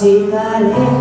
casita lejana